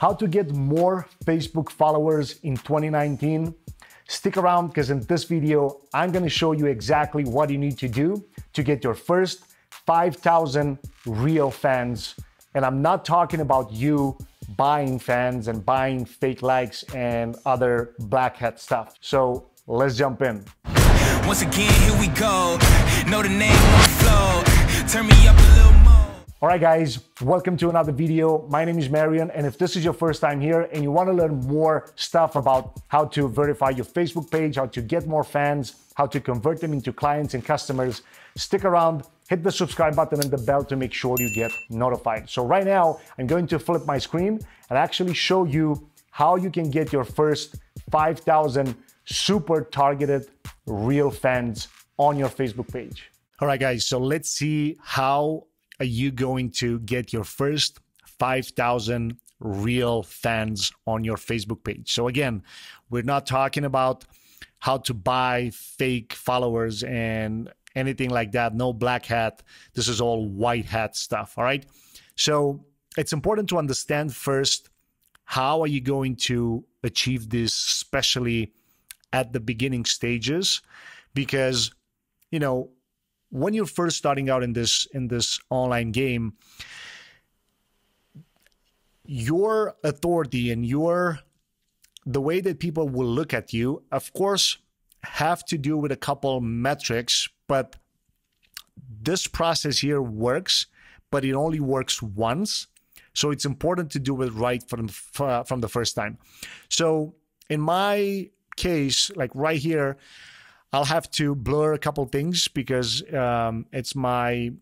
How to get more Facebook followers in 2019? Stick around because in this video, I'm gonna show you exactly what you need to do to get your first 5,000 real fans. And I'm not talking about you buying fans and buying fake likes and other black hat stuff. So let's jump in. Once again, here we go. Know the name, flow. Turn me up a little. All right, guys, welcome to another video. My name is Marian, and if this is your first time here and you want to learn more stuff about how to verify your Facebook page, how to get more fans, how to convert them into clients and customers, stick around, hit the subscribe button and the bell to make sure you get notified. So right now, I'm going to flip my screen and actually show you how you can get your first 5,000 super targeted real fans on your Facebook page. All right, guys, so let's see how are you going to get your first 5,000 real fans on your Facebook page? So, again, we're not talking about how to buy fake followers and anything like that. No black hat. This is all white hat stuff. All right. So, it's important to understand first how are you going to achieve this, especially at the beginning stages, because, you know, when you're first starting out in this in this online game your authority and your the way that people will look at you of course have to do with a couple metrics but this process here works but it only works once. So it's important to do it right from from the first time. So in my case like right here I'll have to blur a couple things because um, it's my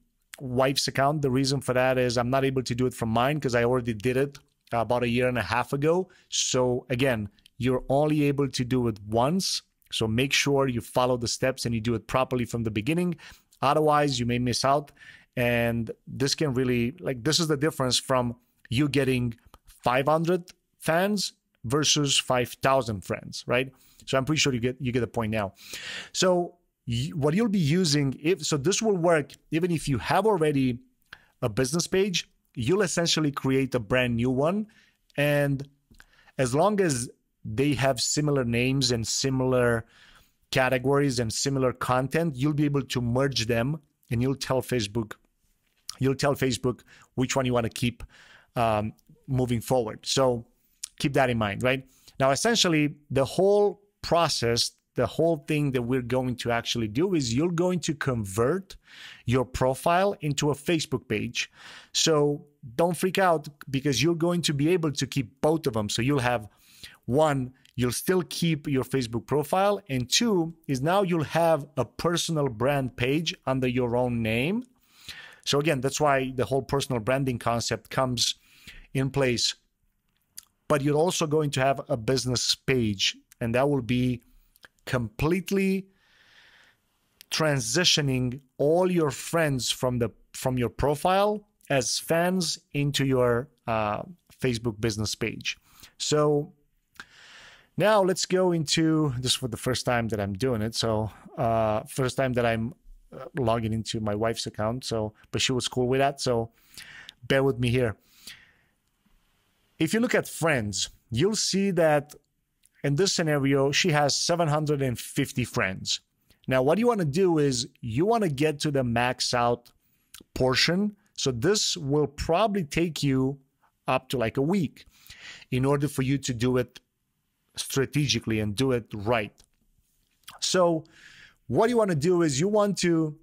wife's account. The reason for that is I'm not able to do it from mine because I already did it about a year and a half ago. So again, you're only able to do it once. So make sure you follow the steps and you do it properly from the beginning. Otherwise, you may miss out. And this can really, like, this is the difference from you getting 500 fans versus 5,000 friends, right? So I'm pretty sure you get you get the point now. So what you'll be using if so this will work even if you have already a business page, you'll essentially create a brand new one and as long as they have similar names and similar categories and similar content, you'll be able to merge them and you'll tell Facebook you'll tell Facebook which one you want to keep um, moving forward. So keep that in mind, right? Now, essentially, the whole process, the whole thing that we're going to actually do is you're going to convert your profile into a Facebook page. So don't freak out because you're going to be able to keep both of them. So you'll have one, you'll still keep your Facebook profile. And two is now you'll have a personal brand page under your own name. So again, that's why the whole personal branding concept comes in place. But you're also going to have a business page and that will be completely transitioning all your friends from the from your profile as fans into your uh, Facebook business page. So now let's go into this for the first time that I'm doing it. So uh, first time that I'm uh, logging into my wife's account. So, but she was cool with that. So bear with me here. If you look at friends, you'll see that in this scenario, she has 750 friends. Now, what you want to do is you want to get to the max out portion. So this will probably take you up to like a week in order for you to do it strategically and do it right. So what you want to do is you want to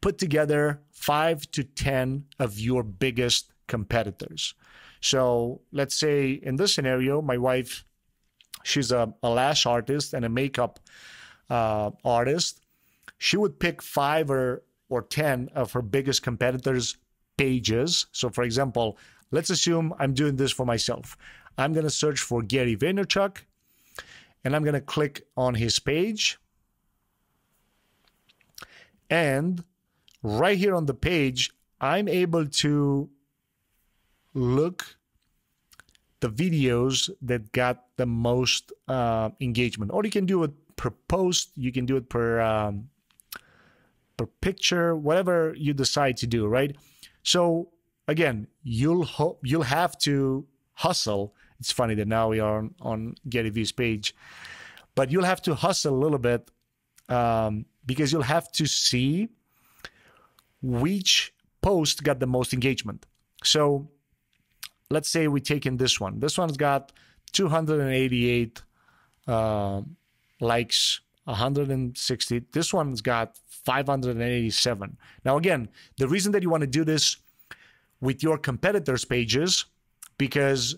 put together five to 10 of your biggest competitors. So let's say in this scenario, my wife she's a, a lash artist and a makeup uh, artist. She would pick five or, or 10 of her biggest competitors' pages. So, for example, let's assume I'm doing this for myself. I'm going to search for Gary Vaynerchuk and I'm going to click on his page. And right here on the page, I'm able to look the videos that got the most uh, engagement. Or you can do it per post, you can do it per um, per picture, whatever you decide to do, right? So again, you'll hope you'll have to hustle. It's funny that now we are on, on Gary Vee's page, but you'll have to hustle a little bit um, because you'll have to see which post got the most engagement. So let's say we take in this one. This one's got 288 uh, likes, 160. This one's got 587. Now, again, the reason that you want to do this with your competitors' pages, because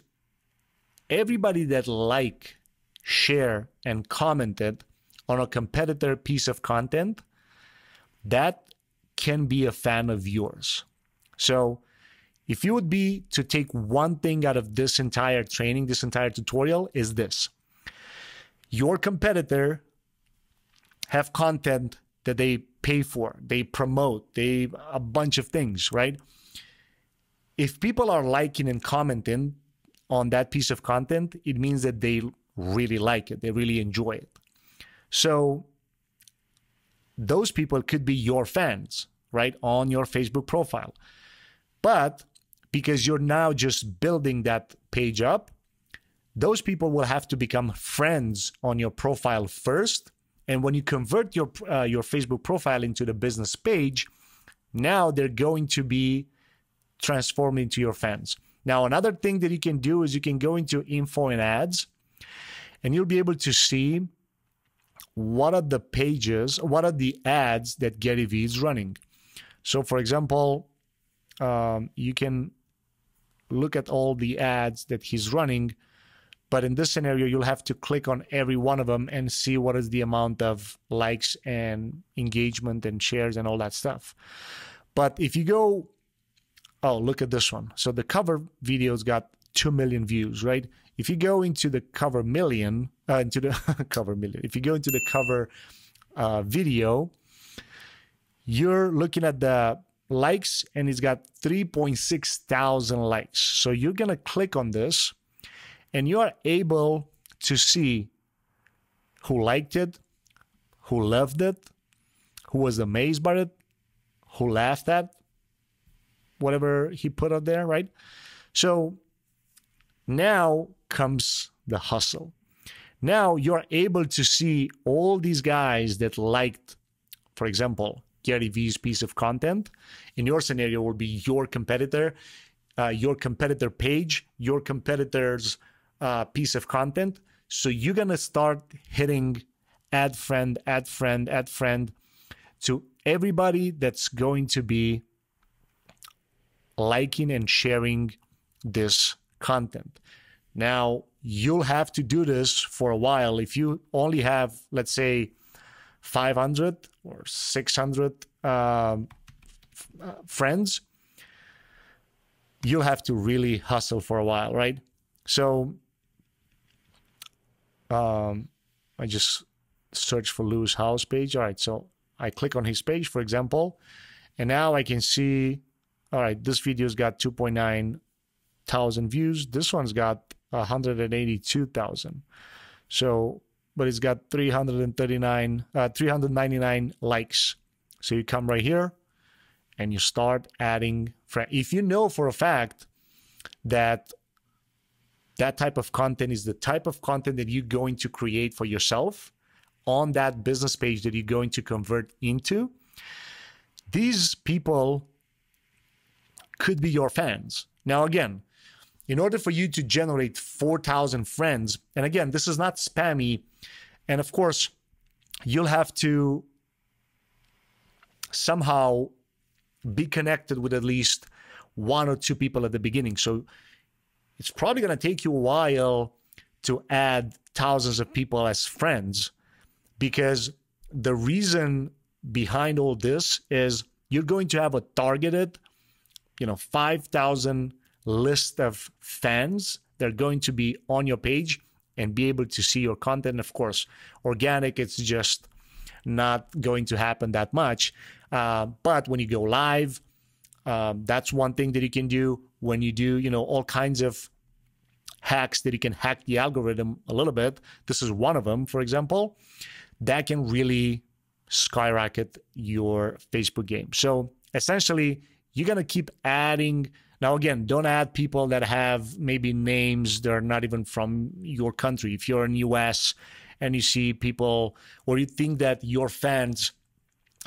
everybody that like, share, and commented on a competitor piece of content, that can be a fan of yours. So if you would be to take one thing out of this entire training, this entire tutorial, is this. Your competitor have content that they pay for, they promote, they a bunch of things, right? If people are liking and commenting on that piece of content, it means that they really like it, they really enjoy it. So those people could be your fans, right, on your Facebook profile. But because you're now just building that page up, those people will have to become friends on your profile first. And when you convert your uh, your Facebook profile into the business page, now they're going to be transformed into your fans. Now, another thing that you can do is you can go into info and ads, and you'll be able to see what are the pages, what are the ads that Gary Vee is running. So, for example, um, you can look at all the ads that he's running. But in this scenario, you'll have to click on every one of them and see what is the amount of likes and engagement and shares and all that stuff. But if you go, oh, look at this one. So the cover video's got 2 million views, right? If you go into the cover million, uh, into the cover million, if you go into the cover uh, video, you're looking at the likes and it's got 3.6 thousand likes. So you're going to click on this and you are able to see who liked it, who loved it, who was amazed by it, who laughed at whatever he put out there, right? So now comes the hustle. Now you're able to see all these guys that liked, for example, Gary Vee's piece of content. In your scenario, will be your competitor, uh, your competitor page, your competitor's uh, piece of content. So you're gonna start hitting add friend, add friend, add friend to everybody that's going to be liking and sharing this content. Now, you'll have to do this for a while. If you only have, let's say, 500 or 600 um, uh, friends, you'll have to really hustle for a while, right? So um, I just search for Lewis Howes page. All right, so I click on his page, for example, and now I can see, all right, this video's got 2.9 thousand views. This one's got 182,000. So but it's got 339, uh, 399 likes. So you come right here and you start adding. If you know for a fact that that type of content is the type of content that you're going to create for yourself on that business page that you're going to convert into, these people could be your fans. Now, again, in order for you to generate 4,000 friends, and again, this is not spammy, and of course, you'll have to somehow be connected with at least one or two people at the beginning. So it's probably going to take you a while to add thousands of people as friends because the reason behind all this is you're going to have a targeted, you know, 5,000 list of fans that are going to be on your page and be able to see your content. Of course, organic, it's just not going to happen that much. Uh, but when you go live, um, that's one thing that you can do. When you do, you know, all kinds of hacks that you can hack the algorithm a little bit. This is one of them, for example, that can really skyrocket your Facebook game. So essentially, you're going to keep adding Now, again, don't add people that have maybe names that are not even from your country. If you're in US and you see people, or you think that your fans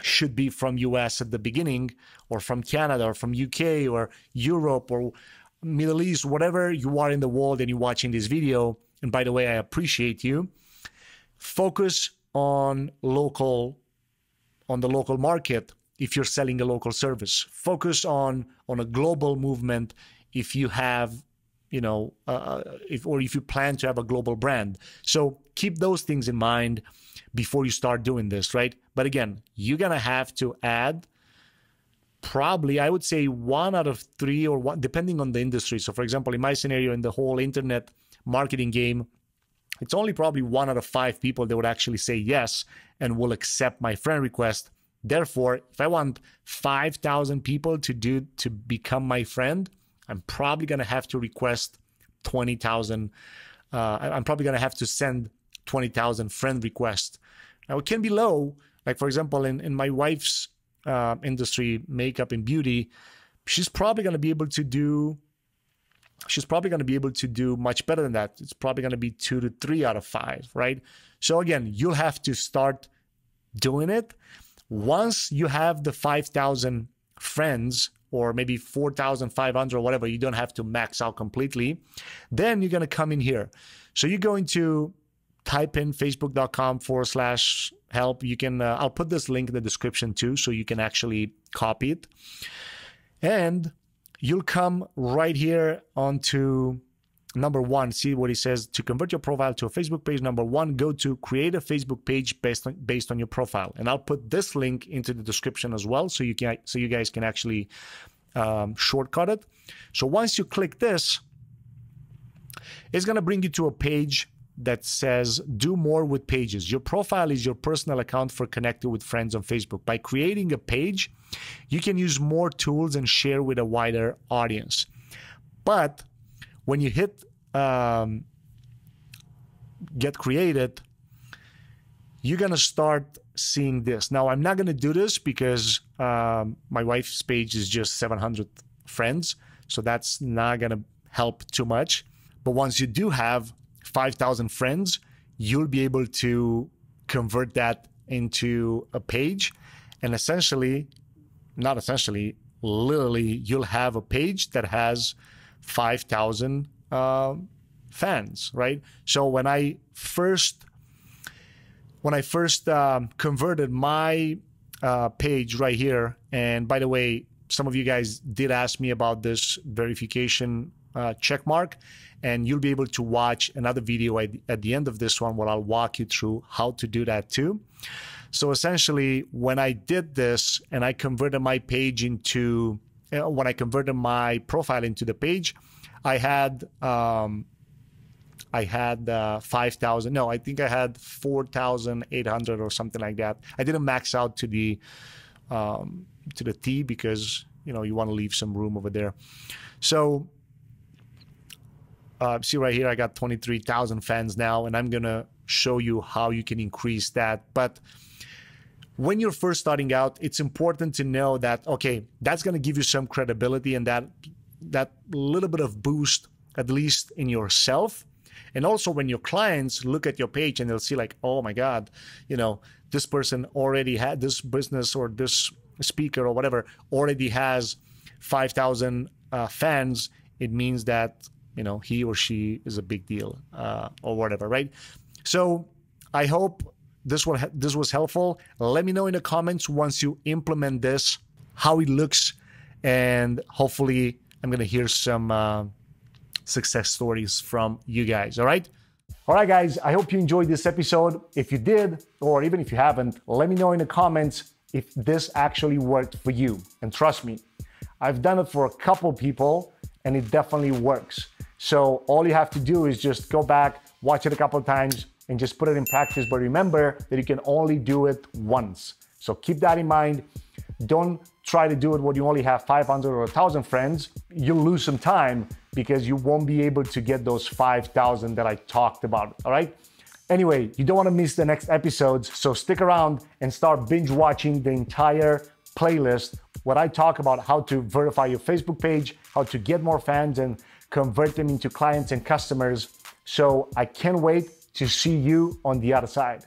should be from US at the beginning, or from Canada, or from UK, or Europe, or Middle East, whatever you are in the world and you're watching this video. And by the way, I appreciate you. Focus on local, on the local market if you're selling a local service. Focus on on a global movement if you have you know uh, uh, if or if you plan to have a global brand. So keep those things in mind before you start doing this, right? But again, you're gonna have to add probably I would say one out of three or one depending on the industry. So for example, in my scenario in the whole internet marketing game, it's only probably one out of five people that would actually say yes and will accept my friend request Therefore, if I want 5,000 people to do to become my friend, I'm probably going to have to request 20,000 uh, I'm probably going to have to send 20,000 friend requests. Now it can be low, like for example in in my wife's uh, industry, makeup and beauty, she's probably going to be able to do she's probably going to be able to do much better than that. It's probably going to be 2 to 3 out of 5, right? So again, you'll have to start doing it once you have the 5,000 friends or maybe 4,500 or whatever, you don't have to max out completely, then you're going to come in here. So you're going to type in facebook.com forward slash help. You can, uh, I'll put this link in the description too, so you can actually copy it. And you'll come right here onto number one, see what he says to convert your profile to a Facebook page. Number one, go to create a Facebook page based on based on your profile, and I'll put this link into the description as well, so you can so you guys can actually um, shortcut it. So once you click this, it's gonna bring you to a page that says do more with pages. Your profile is your personal account for connecting with friends on Facebook. By creating a page, you can use more tools and share with a wider audience. But when you hit um, get created, you're gonna start seeing this. Now, I'm not gonna do this because um, my wife's page is just 700 friends, so that's not gonna help too much. But once you do have 5,000 friends, you'll be able to convert that into a page, and essentially, not essentially, literally, you'll have a page that has 5,000 uh, fans, right? So when I first when I first um, converted my uh, page right here, and by the way, some of you guys did ask me about this verification uh, check mark, and you'll be able to watch another video at, at the end of this one where I'll walk you through how to do that too. So essentially, when I did this and I converted my page into, when I converted my profile into the page, I had um, I had uh, five thousand. No, I think I had four thousand eight hundred or something like that. I didn't max out to the um, to the T because you know you want to leave some room over there. So uh, see right here, I got twenty three thousand fans now, and I'm gonna show you how you can increase that. But when you're first starting out, it's important to know that okay, that's gonna give you some credibility and that that little bit of boost, at least in yourself. And also when your clients look at your page and they'll see like, oh my God, you know, this person already had this business or this speaker or whatever already has 5,000 uh, fans. It means that, you know, he or she is a big deal uh, or whatever, right? So I hope this one this was helpful. Let me know in the comments once you implement this, how it looks, and hopefully I'm to hear some uh, success stories from you guys. All right. All right, guys. I hope you enjoyed this episode. If you did, or even if you haven't, let me know in the comments if this actually worked for you. And trust me, I've done it for a couple people and it definitely works. So all you have to do is just go back, watch it a couple times, and just put it in practice. But remember that you can only do it once. So keep that in mind. Don't try to do it when you only have 500 or 1,000 friends. You'll lose some time because you won't be able to get those 5,000 that I talked about. All right. Anyway, you don't want to miss the next episodes, so stick around and start binge watching the entire playlist what I talk about how to verify your Facebook page, how to get more fans and convert them into clients and customers. So I can't wait to see you on the other side.